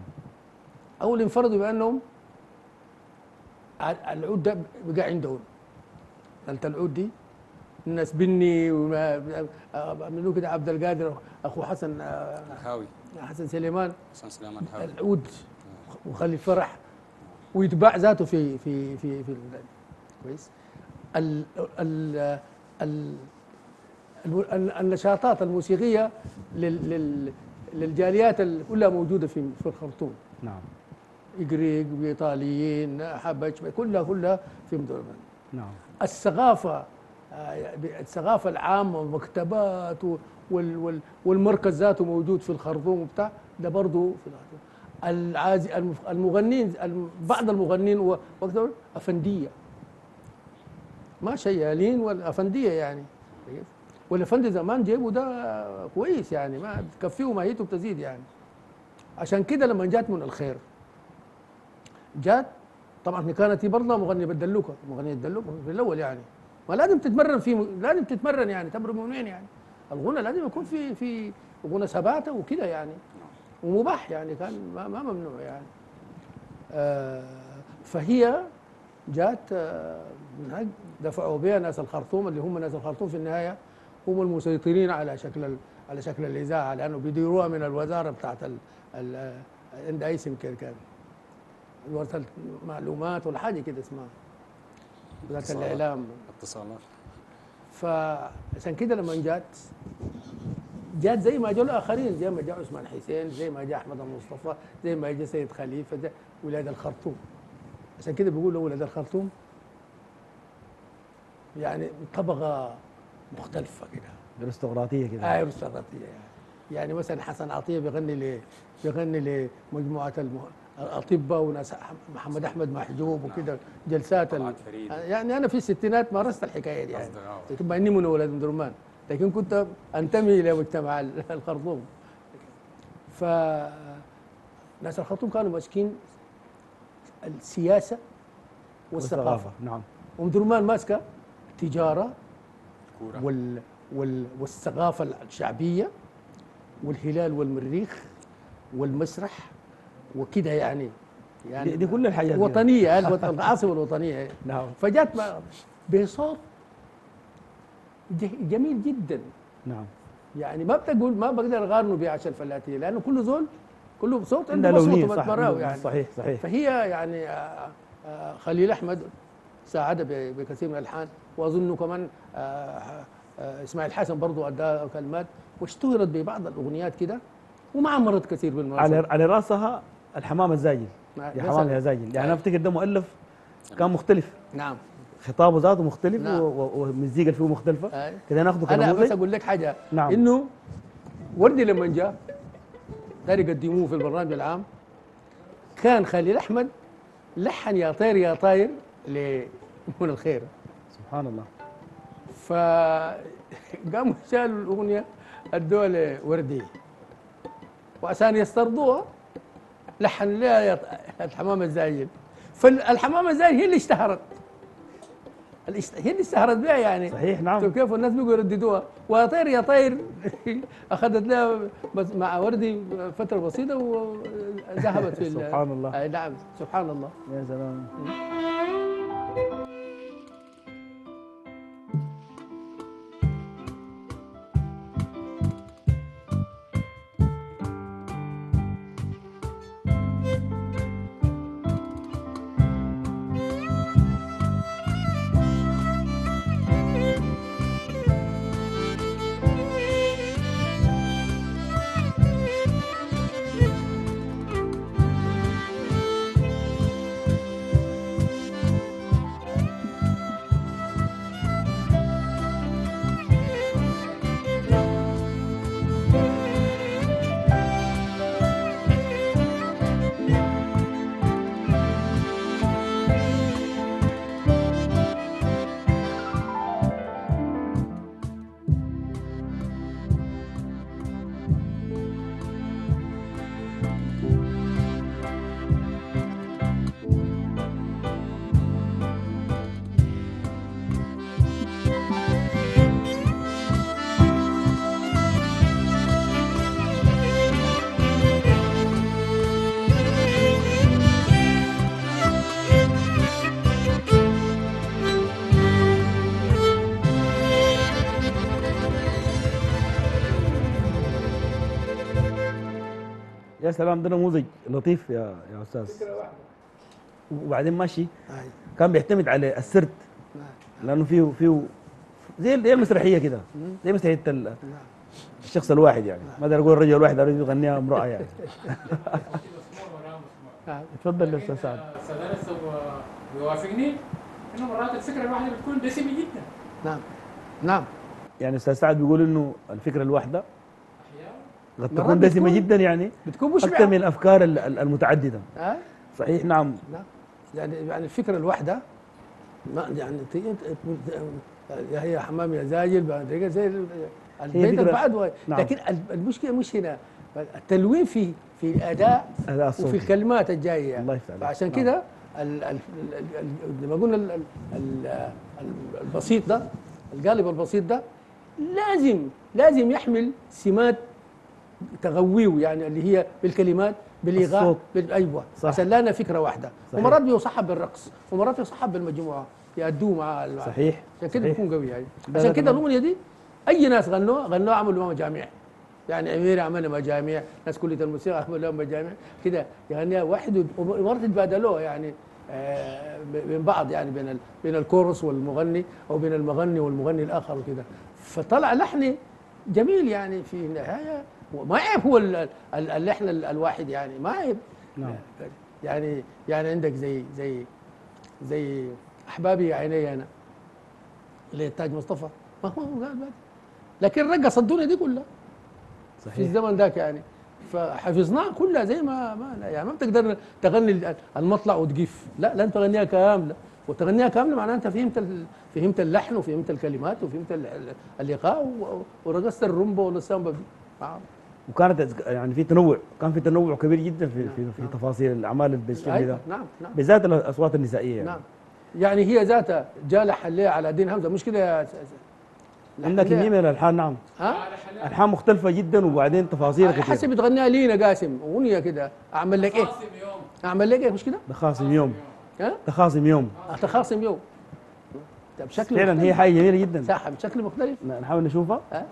اول انفردوا بأنهم ع- العود ده بقى عندهم. آلة العود دي الناس بني وما عملوا كده عبد القادر أخو حسن الهاوي حسن سليمان. حسن سليمان الهاوي العود وخلي فرح. ويتباع ذاته في في في في ال- كويس. ال ال ال النشاطات الموسيقية لل لل للجاليات ال- كلها موجودة في في الخرطوم. نعم. إغريق وإيطاليين حبش كلها كلها في مدرمان نعم. الثقافة الثقافة العامة والمكتبات والمركز ذاته موجود في الخرطوم وبتاع ده برضه في الخرطوم. العازي المغنين الم- بعض المغنين و- وقتها أفندية. ما شيالين ولا أفندية يعني. كيف؟ والأفندي زمان جيبوا ده كويس يعني ما بتكفيه ماهيته بتزيد يعني. عشان كده لما جات من الخير جات طبعا كانت برضه مغنية بالدلوكة مغنية الدلوكة في الأول يعني. ما لازم تتمرن في لازم تتمرن يعني تمرن من وين يعني. الغنى لازم يكون في في غنى ثباته وكده يعني. ومباح يعني كان ما, ما ممنوع يعني. آه فهي جات آه دفعوا بها ناس الخرطوم اللي هم ناس الخرطوم في النهاية هم المسيطرين على شكل على شكل الاذاعه لأنه بيديروها من الوزارة بتاعت ال ال عند أي اسم كده كان. وزاره المعلومات ولا حاجة كده اسمها. وزاره. الإعلام. اتصالات. فعشان كده لما جات جات زي ما جاء الآخرين زي ما جاء عثمان حسين زي ما جاء أحمد المصطفى زي ما جاء سيد خليفة زي ولاد الخرطوم. عشان كده بيقولوا ولاد الخرطوم؟ يعني طبقة مختلفة كده. أرستقراطية كده. آه أرستقراطية. يعني يعني مثلا حسن عطية بيغني ل بيغني لمجموعة الأطباء وناس محمد أحمد محجوب وكده جلسات ال... يعني أنا في الستينات مارست الحكاية دي يعني. لكن اني من ولد ام درمان لكن كنت أنتمي إلى مجتمع ال- الخرطوم. ف ناس الخرطوم كانوا ماسكين السياسة والثقافة. نعم. ام درمان ماسكة التجارة وال وال والثقافة الشعبية والهلال والمريخ والمسرح وكده يعني. يعني دي- دي. كل الحاجات. وطنيه العاصمة الوطنية. نعم. فجات ما- بصوت جميل جدا. نعم. يعني ما بتقول ما بقدر أقارنه بعشا الفلاتيه لأنه كل زول كله صوت عندها عنده صوت صح. يعني. صحيح صحيح. فهي يعني آه، آه، خليل أحمد ساعد بكثير من الألحان واظن كمان آه، إسماعيل حسن برضو ادى كلمات واشتهرت ببعض الأغنيات كده وما عمرت كثير بالمناسبة. على على رأسها الحمام الزاجل يا. حمام يا زاجل يعني أنا أفتكر ده مؤلف كان مختلف. نعم. خطابه ذاته مختلف نعم. و- و- والمزيكا اللي فيه مختلفة. آه. كده ناخده أنا بس أقول لك حاجة. نعم. إنه وردي لما جاء دار يقدموه في البرنامج العام كان خليل أحمد لحن يا طير يا طاير لمنى الخير. سبحان الله. فقاموا شالوا الأغنية ادوها لوردي وعشان يسترضوها. لحن لها يا ط- الحمام الزايد. فالحمام الزايد هي اللي اشتهرت. هي اللي اشتهرت بها يعني. صحيح نعم. شوف كيف الناس بيقوا يرددوها ويا طير يا طير. [LAUGHS] أخذت لها مع وردي فترة بسيطة وذهبت في سبحان الله. نعم سبحان الله. يا سلام. يا سلام ده نموذج لطيف يا يا أستاذ. وبعدين ماشي. كان بيعتمد على السرد. نعم. لأنه فيه فيه زي زي المسرحية كده. زي مسرحية ال- الشخص الواحد يعني. ما أقدر أقول رجل واحد اريد يغنيها امرأة يعني. [LAUGHS] نعم. تفضل يا أستاذ سعد. أستاذ بيوافقني إنه مرات الفكرة الواحدة بتكون دسمه جدا. نعم. نعم. يعني أستاذ سعد بيقول إنه الفكرة الواحدة قد مرات تكون دسمة جدا يعني بتكون أكثر مشبعة من الأفكار ال- ال- المتعددة أي. صحيح نعم نعم يعني يعني الفكرة الواحدة ما يعني هي حمام يا زاجل بعد كده زي ال- البيت بعده نعم. لكن ال- المشكلة مش هنا التلوين في في الأداء وفي. الكلمات الجاية الله يفتح عليك. فعشان نعم. كده لما قلنا ال- ال- ال- ال- البسيط ده القالب البسيط ده لازم لازم يحمل سمات تغويه يعني اللي هي بالكلمات بالإيغاء. بال- أيوه صح. عشان لنا فكره واحدة صحيح. ومرات بيصحب بالرقص ومرات يصحب بالمجموعة يأدوه مع ال- صحيح عشان كده. بيكون قوي يعني عشان ده كده. الاغنيه دي أي ناس غنوها غنوها عملوا مجاميع يعني أمير عملنا مجاميع ناس كلية الموسيقى عملوا لهم مجاميع كده يغنيها واحد ومرات يتبادلوها يعني آه، بين بعض يعني بين ال- بين الكورس والمغني أو بين المغني والمغني الآخر وكده فطلع لحن جميل يعني في النهاية وما عيب هو ال- ال- اللحن ال- الواحد يعني ما عيب نعم. يعني يعني عندك زي زي زي أحبابي عيني أنا اللي تاج مصطفى. ما هو قال لكن رقص الدنيا دي كلها. في صحيح. الزمن ذاك يعني. فحفظناها كلها زي ما ما يعني ما بتقدر تغني المطلع وتقف. لا لن تغنيها كاملة. وتغنيها كاملة معناها انت فهمت فهمت اللحن وفهمت الكلمات وفهمت ال- ال- الايقاع و- ورقصت الرومبا ولا السامبا دي. آه. وكانت يعني في تنوع كان في تنوع كبير جدا في في, في تفاصيل الأعمال اللي بالشكل أيوة، ده نعم نعم. بالذات الأصوات النسائية يعني. نعم. يعني هي ذاتها جاء لحن لها على الدين حمزة. مش كده يا عندها كميه لها- من الالحان نعم. ها؟ ألحان مختلفة جدا وبعدين تفاصيل كثيرة. حسب بتغنيها لينا قاسم. أغنية كده. أعمل لك إيه؟ خاصم يوم. أعمل لك إيه؟ مش كده ده خاصم يوم. ها؟ ده خاصم يوم تخاصم يوم. بشكل فعلا هي. حاجة جميلة جدا. ساحه بشكل مختلف. نحاول نشوفها. ها؟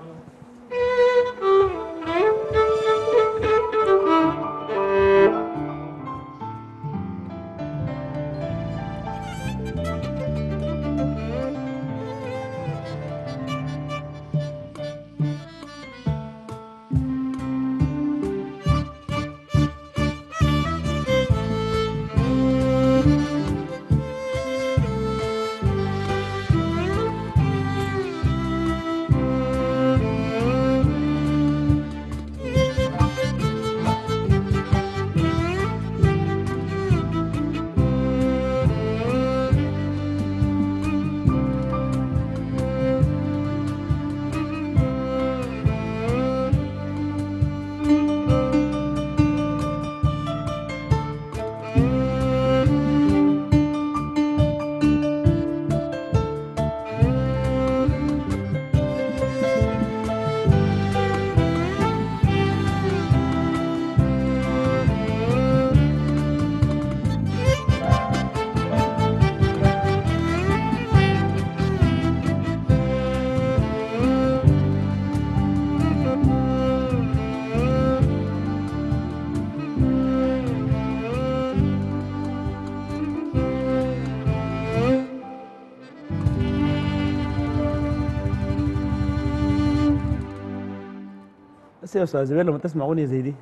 بس يا أستاذ زبير لما تسمع أغنية زي دي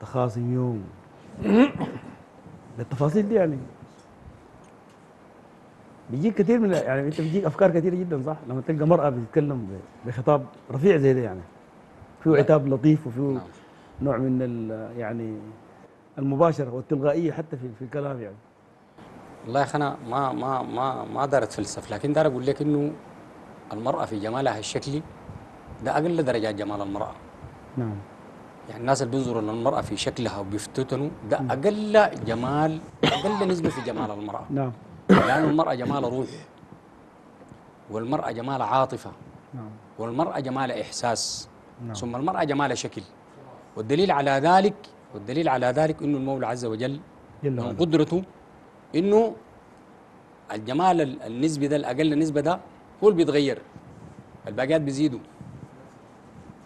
تخاصم يوم. بالتفاصيل دي يعني. بيجيك كثير من يعني أنت بيجيك أفكار كثيره جدا صح؟ لما تلقى مرأة بتتكلم بخطاب رفيع زي ده يعني. فيه عتاب لطيف وفيه نعم. نوع من ال- يعني المباشرة والتلقائية حتى في في الكلام يعني. والله يا أخي أنا ما ما ما ما دار اتفلسف لكن دار أقول لك إنه المرأة في جمالها الشكلي ده أقل درجات جمال المرأة. نعم. يعني الناس اللي بينظروا للمرأة في شكلها وبيفتتنوا ده أقل جمال أقل نسبة في جمال المرأة. نعم. لأن المرأة جمال روح والمرأة جمال عاطفة نعم. والمرأة جمال إحساس نعم. ثم المرأة جمال شكل. والدليل على ذلك والدليل على ذلك إنه المولى عز وجل جل من قدرته إنه الجمال ال- النسبي ده الأقل نسبة ده هو اللي بيتغير. الباقيات بيزيدوا.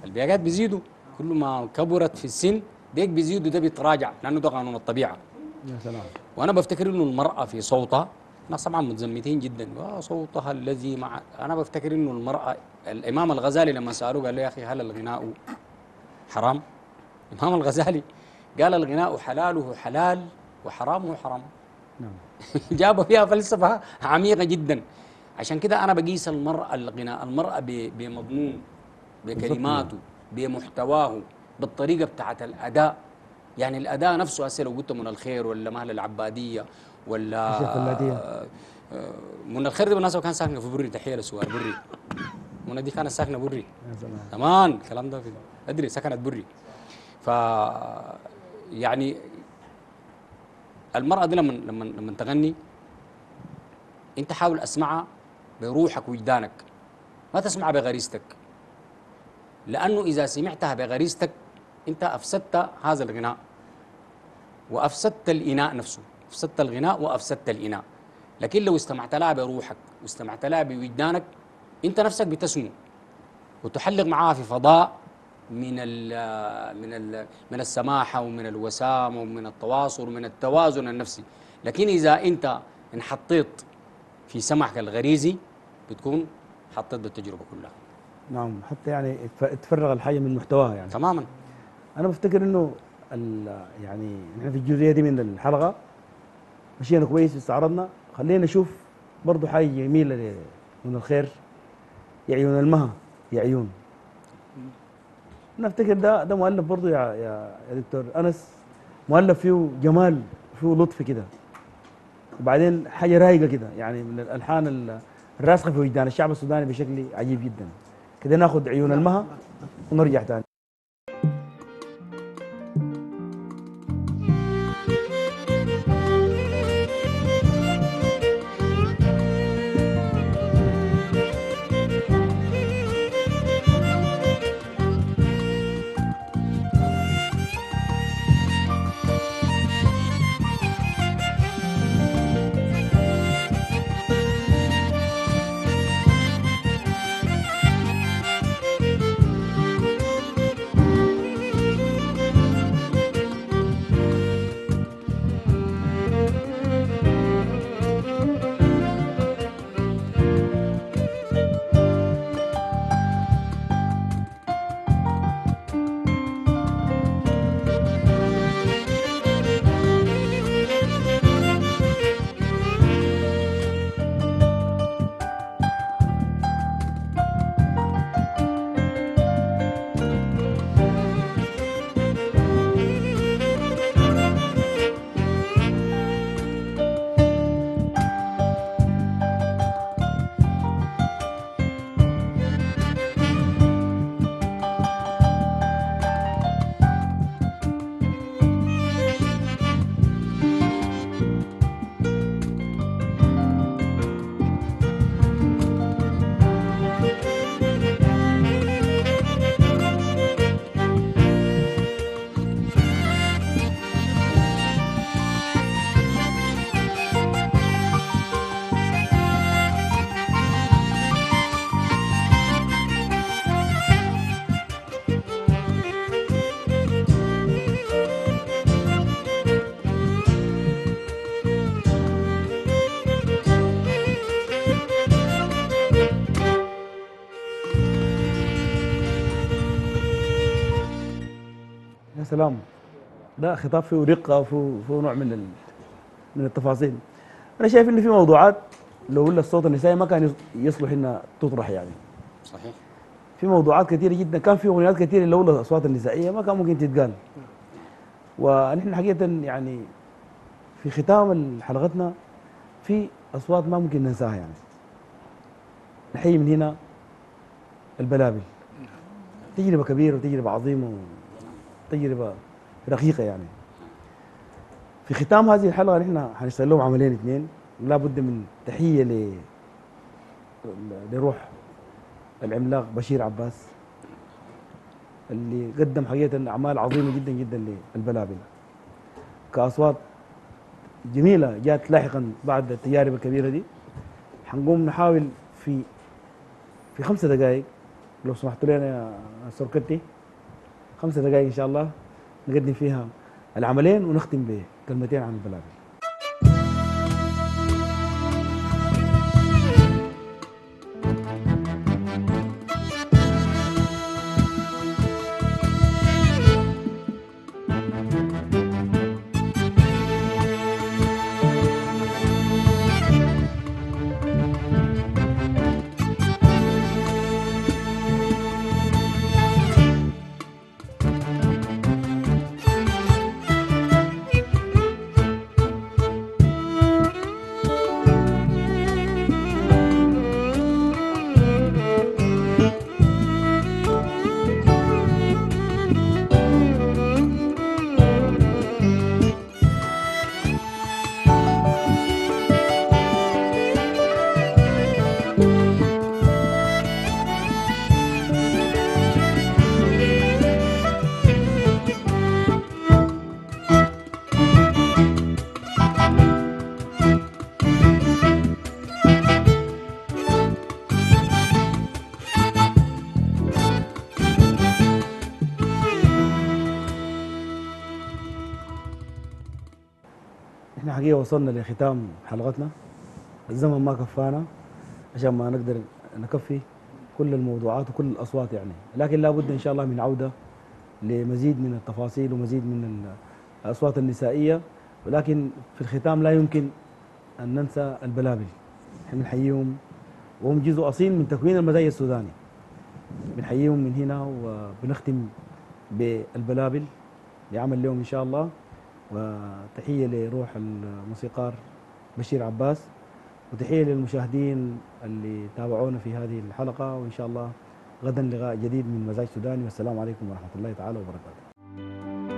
الباقيات بيزيدوا. كل ما كبرت في السن ديك بيزيدوا ده بيتراجع لأنه ده قانون الطبيعة. يا سلام. وأنا بفتكر إنه المرأة في صوتها ناس طبعا متزمتين جدا. آه صوتها الذي مع أنا بفتكر إنه المرأة الامام الغزالي لما سألوه قال له يا أخي هل الغناء حرام؟ الامام الغزالي قال الغناء حلاله حلال وحرامه حرام. نعم. [LAUGHS] جاب فيها فلسفة عميقة جدا. عشان كده أنا بقيس المرأة الغناء المرأة بمضمون بكلماته بمحتواه بالطريقة بتاعت الأداء. يعني الأداء نفسه هسه لو قلت من الخير ولا مهل العبادية ولا. آه، آه، من الخير دي بالمناسبة كان ساكنة في بري تحية لسوار بري. منى دي كانت ساكنة بري. زمان الكلام ده أدري سكنت بري. ف يعني المرأة دي لما لما لما تغني انت حاول أسمعها بروحك وجدانك. ما تسمعها بغريزتك. لأنه إذا سمعتها بغريزتك أنت أفسدت هذا الغناء. وأفسدت الإناء نفسه. أفسدت الغناء وأفسدت الإناء. لكن لو استمعت لها بروحك واستمعت لها بوجدانك أنت نفسك بتسمو. وتحلق معاها في فضاء من ال من ال من السماحة ومن الوسامه ومن التواصل ومن التوازن النفسي. لكن إذا أنت انحطيت في سمعك الغريزي بتكون حطيت بالتجربة كلها. نعم حتى يعني تفرغ الحاجة من محتواها يعني. تماما. أنا بفتكر إنه يعني نحن في الجزئية دي من الحلقة مشينا كويس استعرضنا. خلينا نشوف برضه حاجة جميلة من الخير. يا عيون المها يا عيون نفتكر ده ده مؤلف برضه يا يا يا دكتور أنس. مؤلف فيه جمال فيه لطف كده. وبعدين حاجة رايقة كده يعني من الألحان ال- الراسخة في وجدان الشعب السوداني بشكل عجيب جدا. كده ناخذ عيون المها ونرجع تاني. يا سلام. ده خطاب فيه رقة وفيه فيه نوع من. من التفاصيل. أنا شايف إن في موضوعات لو ولا الصوت النسائي ما كان يص- يصلح إنها تطرح يعني. صحيح. في موضوعات كثيرة جدا. كان في أغنيات كثيرة لولا الأصوات النسائية ما كان ممكن تتقال. ونحن حقيقة يعني في ختام حلقتنا في أصوات ما ممكن ننساها يعني. نحيي من هنا البلابل. تجربة كبيرة وتجربة عظيمة وتجربه رقيقة يعني. في ختام هذه الحلقة نحن حنشتغل لهم عملين اثنين. لابد من تحية ل لروح العملاق بشير عباس اللي قدم حقيقة أعمال عظيمة جدا جدا للبلابل كأصوات جميلة جات لاحقا بعد التجارب الكبيرة دي. حنقوم نحاول في في خمسة دقائق لو سمحتوا لنا يا سركتي خمسة دقائق إن شاء الله نقدم فيها العملين ونختم بكلمتين عن البلابل وصلنا لختام حلقتنا. الزمن ما كفانا عشان ما نقدر نكفي كل الموضوعات وكل الأصوات يعني. لكن لابد إن شاء الله من عودة لمزيد من التفاصيل ومزيد من ال- الأصوات النسائية. ولكن في الختام لا يمكن أن ننسى البلابل. إحنا بنحييهم وهم جزء أصيل من تكوين المزاج السوداني. بنحييهم من هنا وبنختم بالبلابل. لعمل لهم إن شاء الله. وتحية لروح الموسيقار بشير عباس وتحية للمشاهدين اللي تابعونا في هذه الحلقة وإن شاء الله غدا لقاء جديد من مزاج سوداني. والسلام عليكم ورحمة الله تعالى وبركاته.